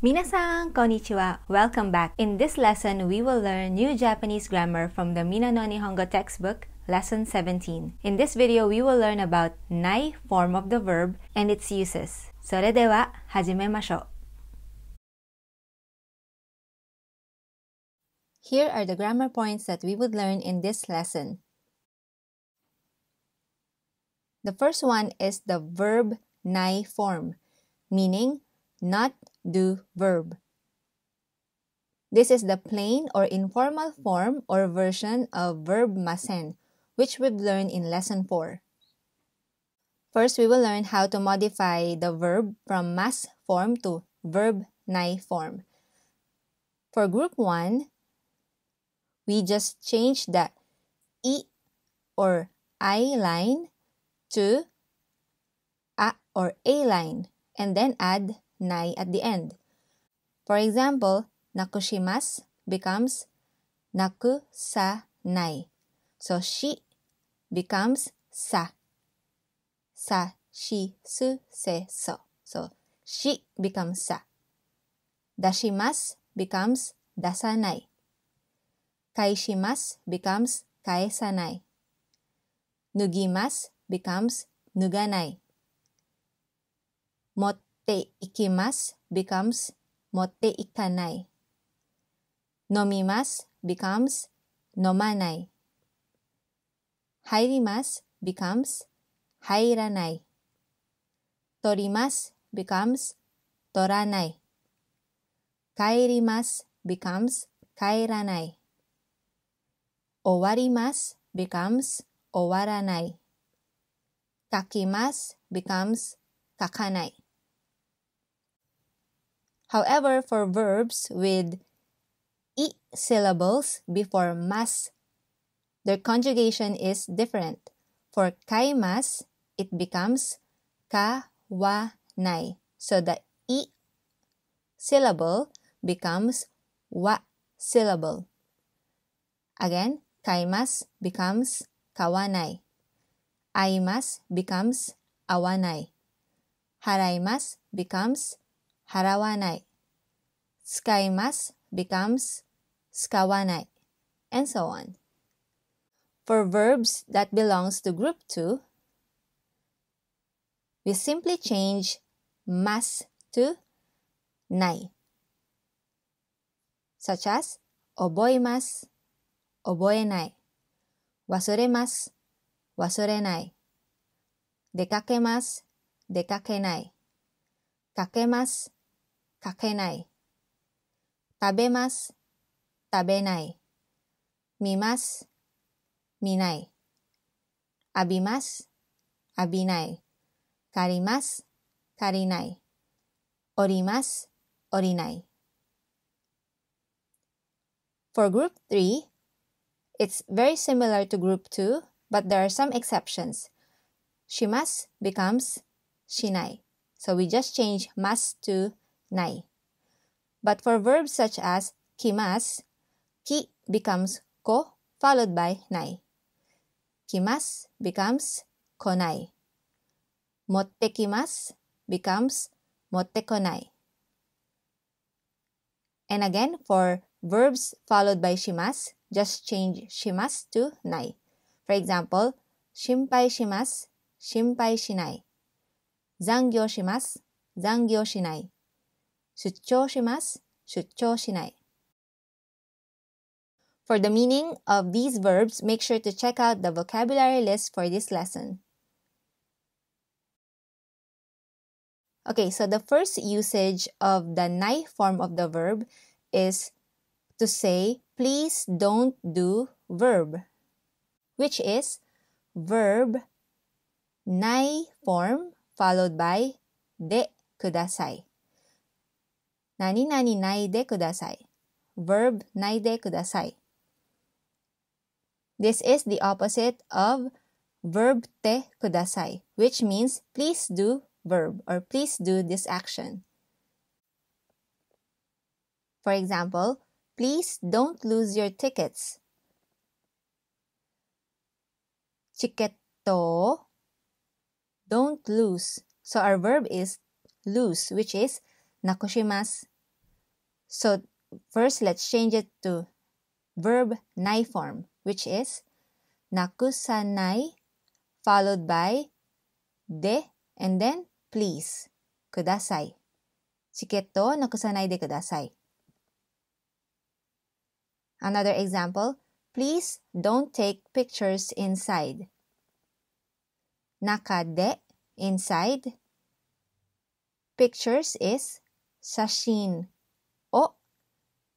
Minasan konnichiwa. Welcome back. In this lesson, we will learn new Japanese grammar from the Minna no Nihongo textbook, lesson 17. In this video, we will learn about nai form of the verb and its uses. それでは始めましょう。Here are the grammar points that we would learn in this lesson. The first one is the verb nai form, meaning not do verb. This is the plain or informal form or version of verb masen, which we've learned in lesson 4. First, we will learn how to modify the verb from mas form to verb nai form. For group 1, we just change the i or i line to a or a line and then add nai at the end. For example, nakushimasu becomes nakusanai. So shi becomes sa. Sa, shi, su, se, so. So shi becomes sa. Dashimasu becomes dasanai. Kaishimas becomes kaesanai. Nugimasu becomes nuganai. っていきます becomes 持っていかない。飲みます becomes 飲まない。入ります becomes 入らない。取ります becomes 取らない。帰ります becomes 帰らない。終わります becomes 終わらない。書きます becomes 書かない。However, for verbs with i syllables before mas, their conjugation is different. For kaimas, it becomes kawanai. So the i syllable becomes wa syllable. Again, kaimas becomes kawanai. Aimas becomes awanai. Haraimas becomes harawanai. Skaimasu becomes skawanai, and so on. For verbs that belongs to group 2, we simply change mas to nai, such as oboimasu, oboenai, wasuremasu, wasurenai, dekakemasu, dekakenai, kakemasu, kakenai, tabemasu, tabenai, mimasu, minai, abimasu, abinai, karimasu, karinai, orimasu, orinai. For group 3, it's very similar to group 2, but there are some exceptions. Shimasu becomes shinai. So we just change mas to nai. But for verbs such as kimas, ki becomes ko followed by nai. Kimas becomes konai. Motte kimas becomes motte konai. And again, for verbs followed by shimas, just change shimas to nai. For example, shimpai shimas, shimpai shinai. Zangyo shimas, zangyo shinai. 出張します。出張しない。For the meaning of these verbs, make sure to check out the vocabulary list for this lesson. Okay, so the first usage of the nai form of the verb is to say, please don't do verb, which is verb nai form followed by でください。 何々ないでください。verb ないでください。This is the opposite of verb てください which means please do verb or please do this action. For example, please don't lose your tickets. チケットを don't lose. So our verb is lose, which is nakushimasu. So first let's change it to verb nai form, which is nakusanai followed by de and then please ください。チケットをなくさないでください。Another example, please don't take pictures inside. 中で inside pictures is 写真を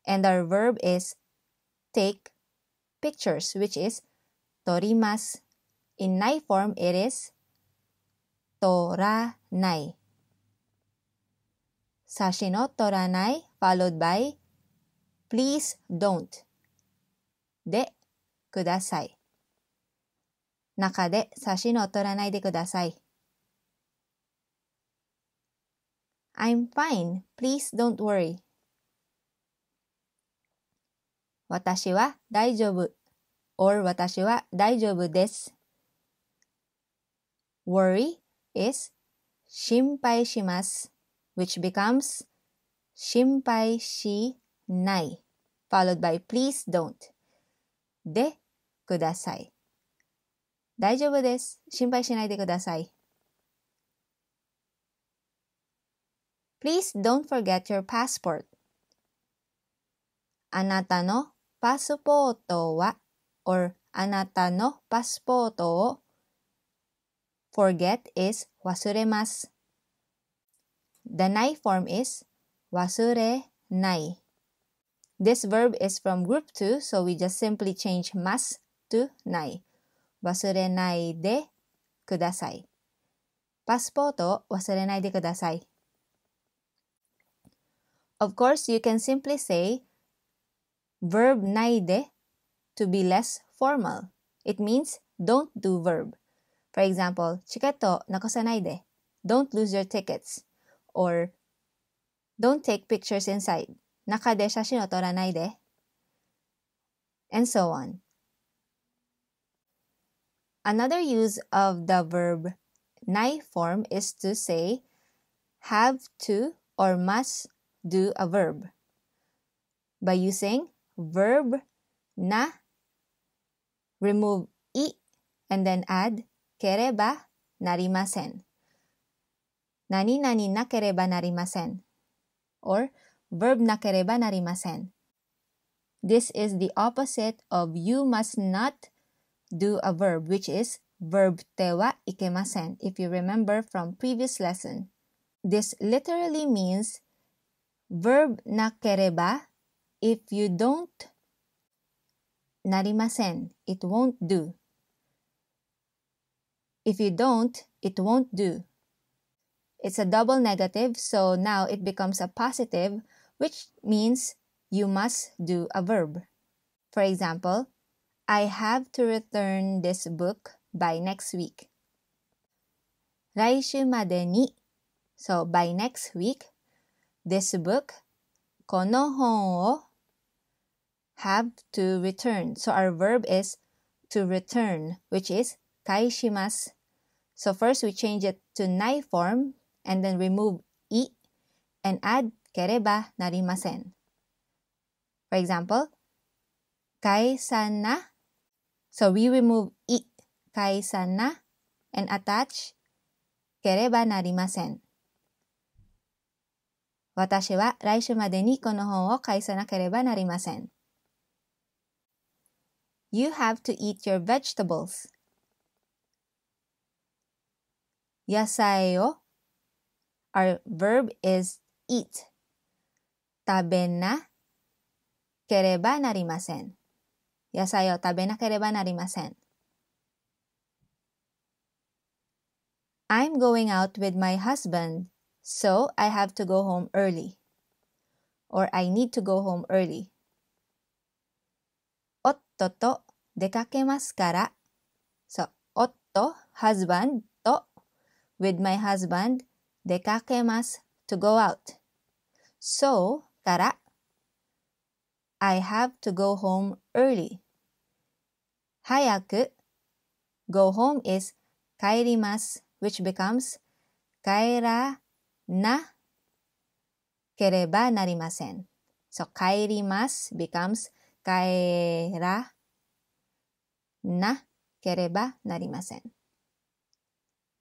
and our verb is take pictures, which is torimas. In nai form, it is toranai. Sashino toranai followed by please don't. De kudasai. Naka de sashino toranai de kudasai. I'm fine. Please don't worry. 私は大丈夫 or 私は大丈夫です。worry is 心配します which becomes 心配しない followed by please don't でください。大丈夫です。心配しないでください。Please don't forget your passport. あなたのパスポートは or あなたのパスポートを forget is 忘れます。The ない form is 忘れない。This verb is from group 2, so we just simply change mas to ない。忘れないでください。パスポートを忘れないでください。Of course, you can simply say verb naide to be less formal. It means don't do verb. For example, chiketo nakosanaide. Don't lose your tickets. Or don't take pictures inside. Nakade shashin o toranaide. And so on. Another use of the verb nai form is to say have to or must do a verb by using verb na, remove i, and then add kereba narimasen. Nani nani nakereba narimasen. Or verb nakereba narimasen. This is the opposite of you must not do a verb, which is verb tewa ikemasen, if you remember from previous lesson. This literally means verb nakereba if you don't なりません it won't do if you don't it won't do it's a double negative so now it becomes a positive which means you must do a verb for example I have to return this book by next week 来週までに so by next week this book この本を have to return. So our verb is to return, which is kaishimasu. So first we change it to nai form and then remove i and add kereba narimasen. For example, kaisana. So we remove i kaisana and attach kereba narimasen. 私は来週までにこの本を返さなければなりません。 You have to eat your vegetables. 野菜を Our verb is eat. 食べなければなりません。野菜を食べなければなりません。I'm going out with my husband. So I have to go home early. Or I need to go home early. 夫と出かけますから。So, 夫、husband と with my husband 出かけます to go out. So から I have to go home early. 早く go home is 帰ります which becomes 帰らなければなりません。So 帰ります becomes 帰らなければなりません。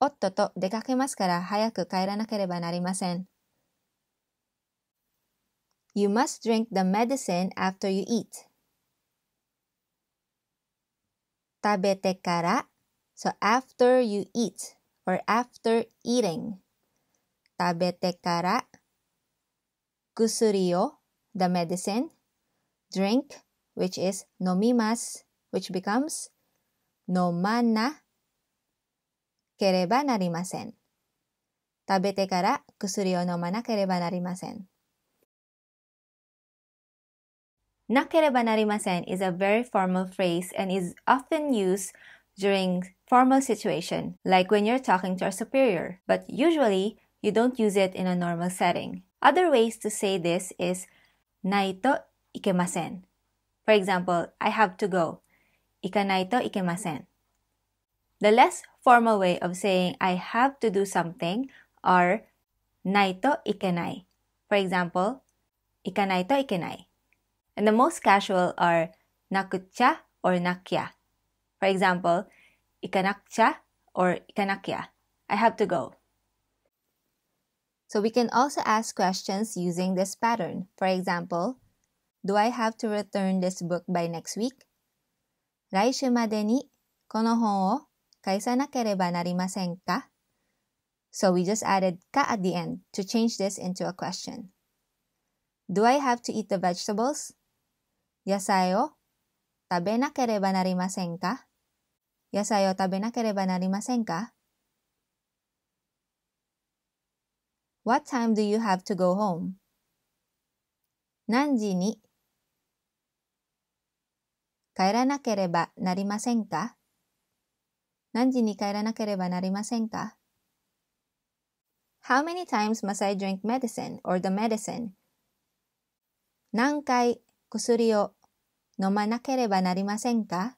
夫と出かけますから早く帰らなければなりません。You must drink the medicine after you eat. 食べてから So after you eat or after eating 食べてから薬を the medicine drink which is nomimas, which becomes nomana kereba narimasen. Tabete kara kusuri o nomana kereba narimasen. Nakereba narimasen is a very formal phrase and is often used during formal situation, like when you're talking to a superior, but usually you don't use it in a normal setting. Other ways to say this is naito ikemasen, for example, I have to go. Ikanaito ikemasen. The less formal way of saying I have to do something are naito ikenai. For example, ikanaito ikenai. And the most casual are nakucha or nakya. For example, ikanakcha or ikanakya. I have to go. So we can also ask questions using this pattern. For example, Do I have to return this book by next week? 来週までにこの本を返さなければなりませんか So we just added ka at the end to change this into a question. Do I have to eat the vegetables? 野菜を食べなければなりませんか野菜を食べなければなりませんか ?What time do you have to go home? 何時に 帰らなければなりませんか何時に帰らなければなりませんか ?How many times must I drink medicine or the medicine? 何回薬を飲まなければなりませんか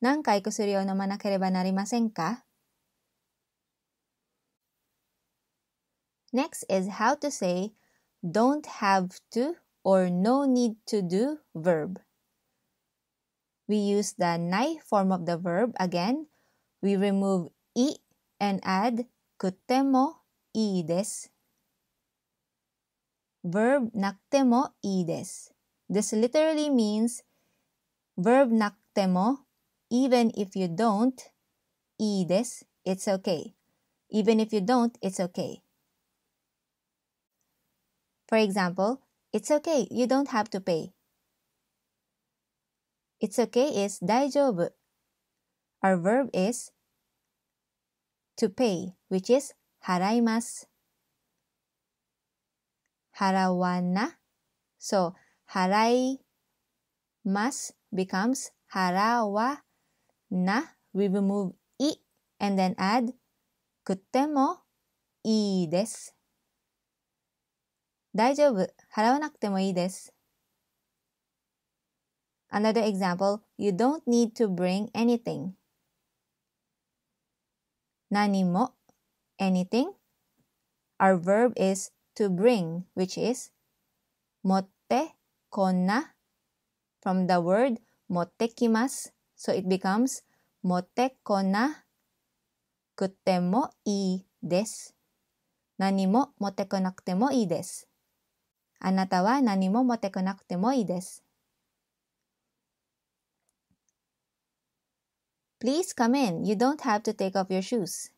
何回薬を飲まなければなりませんか Next is how to say don't have to or no need to do verb. We use the nai form of the verb again. We remove i and add kutemo i desu. Verb naktemo i desu. This literally means verb naktemo, even if you don't, i desu, it's okay. Even if you don't, it's okay. For example, it's okay, you don't have to pay. It's okay is 大丈夫. Our verb is to pay, which is 払います。払わな。So, 払います becomes 払わな。We remove い and then add くってもいいです。大丈夫。払わなくてもいいです。 Another example, you don't need to bring anything. 何も anything. Our verb is to bring, which is 持ってこな from the word 持ってきます。So it becomes 持ってこなくてもいいです。何も持ってこなくてもいいです。あなたは何も持ってこなくてもいいです。 Please come in. You don't have to take off your shoes.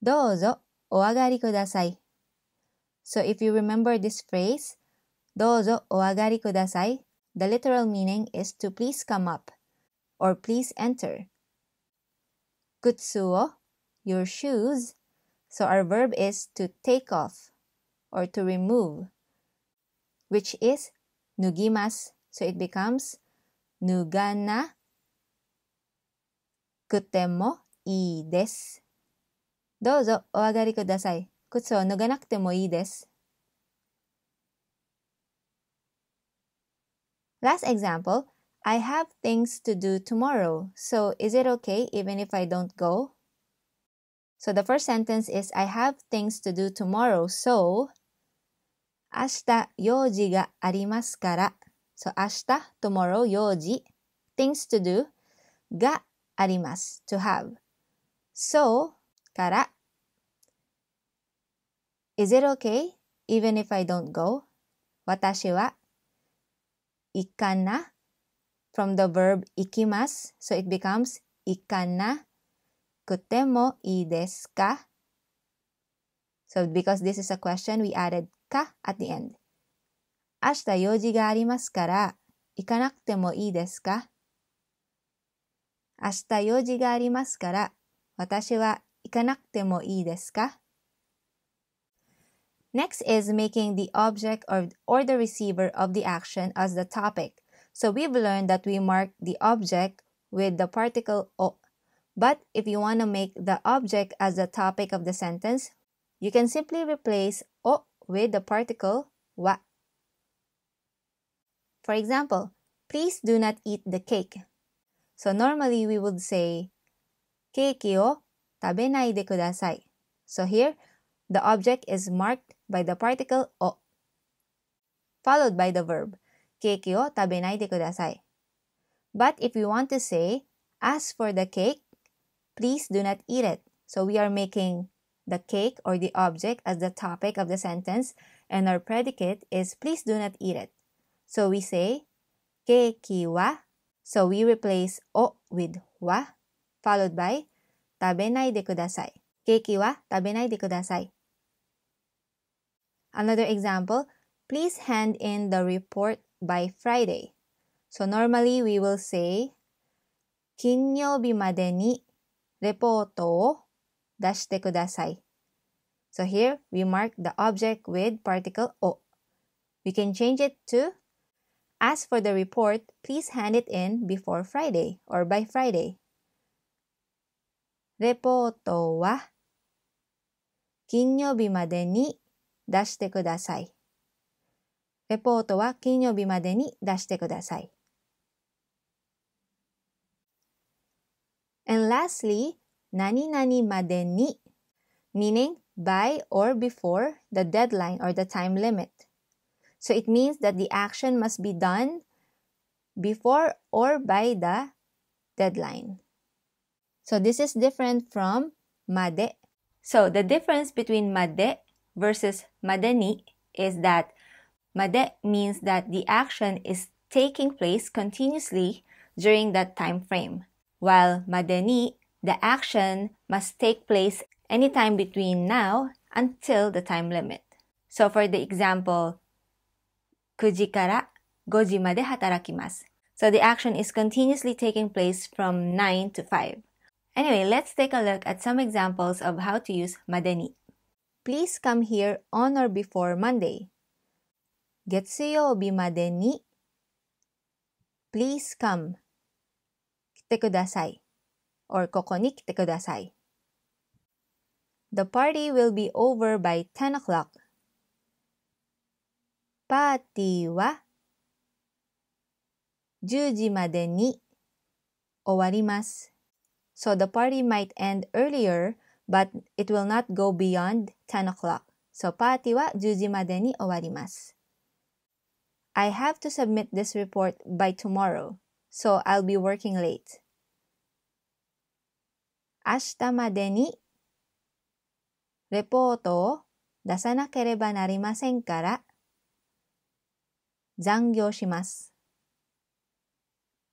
どうぞお上がりください。So if you remember this phrase, どうぞお上がりください, the literal meaning is to please come up or please enter. 靴を your shoes, so our verb is to take off or to remove, which is 脱ぎます. So it becomes 脱がなくてもいいです。どうぞお上がりください。靴を脱がなくてもいいです。Last example, I have things to do tomorrow, so is it okay even if I don't go? So the first sentence is I have things to do tomorrow, so 明日用事がありますから。So 明日 tomorrow 用事 things to do があります to have. So から Is it okay even if I don't go? 私は行かな from the verb 行きます so it becomes 行かなくてもいいですか So because this is a question, we added ka at the end. 明日用事がありますから行かなくてもいいですか明日用事がありますから私は行かなくてもいいですか Next is making the object or, or the receiver of the action as the topic. So we've learned that we mark the object with the particle o. But if you want to make the object as the topic of the sentence, you can simply replace o with the particle wa. For example, please do not eat the cake. So normally we would say, cake o tabenai de kudasai. So here, the object is marked by the particle o, followed by the verb, cake o tabenai kudasai. But if we want to say, as for the cake, please do not eat it. So we are making the cake or the object as the topic of the sentence, and our predicate is please do not eat it. So we say keiki wa. So we replace o with wa, followed by tabenai de kudasai. Keiki wa tabenai de kudasai. Another example, please hand in the report by Friday. So normally we will say 金曜日までにレポートを出してください。So here we mark the object with particle o. We can change it to As for the report, please hand it in before Friday or by Friday. レポートは金曜日までに出してください。レポートは金曜日までに出してください。And lastly, 何々までに meaning by or before the deadline or the time limit. So it means that the action must be done before or by the deadline. So this is different from made. So the difference between made versus madeni is that made means that the action is taking place continuously during that time frame, while madeni, the action must take place anytime between now until the time limit. So for the example, 9時から5時まで働きます。So the action is continuously taking place from 9 to 5. Anyway, let's take a look at some examples of how to use madeni. Please come here on or before Monday. 月曜日までに Please come 来てください or ここに来てください The party will be over by 10 o'clock. パーティーは10時までに終わります。So the party might end earlier, but it will not go beyond 10 o'clock. So パーティーは10時までに終わります。I have to submit this report by tomorrow, so I'll be working late. 明日までにレポートを出さなければなりませんから 残業します。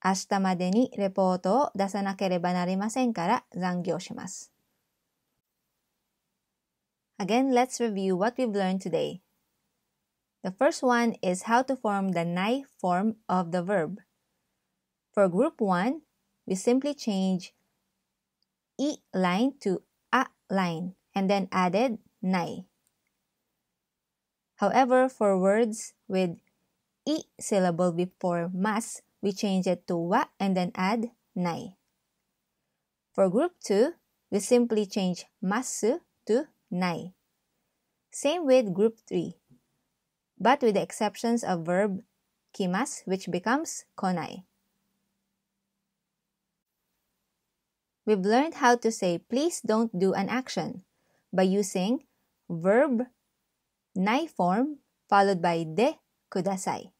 明日までにレポートを出さなければなりませんから残業します。Again, let's review what we've learned today. The first one is how to form the nai form of the verb. For group 1, we simply change i line to a line and then added nai. However, for words with i syllable before mas, we change it to wa and then add nai. For group 2, we simply change masu to nai. Same with group 3, but with the exceptions of verb kimas, which becomes konai. We've learned how to say please don't do an action by using verb nai form followed by de kudasai.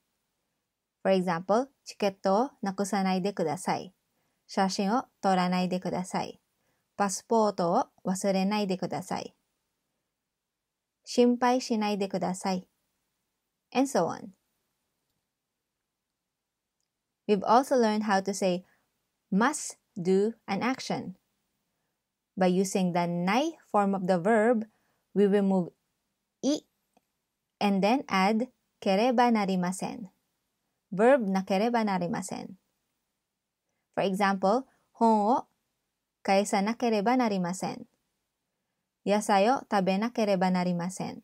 For example, チケットをなくさないでください。写真を撮らないでください。パスポートを忘れないでください。心配しないでください。And so on. We've also learned how to say must do an action. By using the nai form of the verb, we remove i and then add kereba narimasen. Verb na kereba narimasen. For example, 本を返さなければなりません。野菜を食べなければなりません。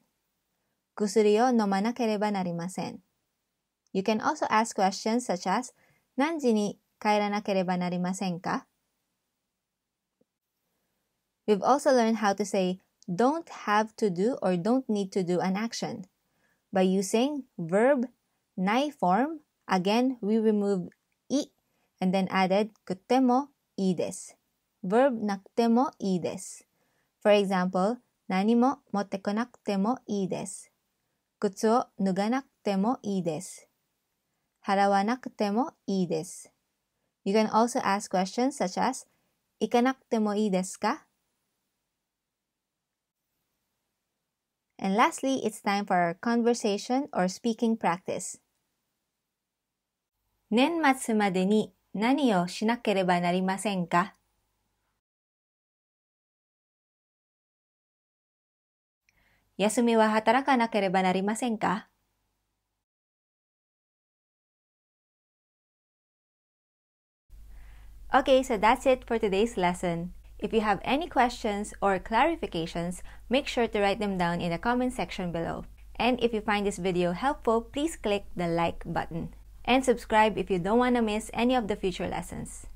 薬を飲まなければなりません。You can also ask questions such as 何時に帰らなければなりませんか We've also learned how to say don't have to do or don't need to do an action. By using verb nai form, again we remove i and then added くてもいいです。verb なくてもいいです。For example, 何も持ってこなくてもいいです。靴を脱がなくてもいいです。払わなくてもいいです。You can also ask questions such as 行かなくてもいいですか And lastly, it's time for our conversation or speaking practice. 年末までに何をしなければなりませんか休みは働かなければなりませんか Okay, so that's it for today's lesson. If you have any questions or clarifications, make sure to write them down in the comment section below. And if you find this video helpful, please click the like button and subscribe if you don't want to miss any of the future lessons.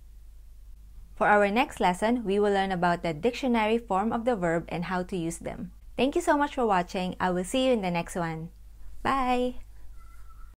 For our next lesson, we will learn about the dictionary form of the verb and how to use them. Thank you so much for watching. I will see you in the next one. Bye!